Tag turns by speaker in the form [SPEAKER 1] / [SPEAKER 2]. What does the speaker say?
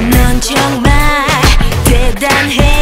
[SPEAKER 1] 넌 정말 대단해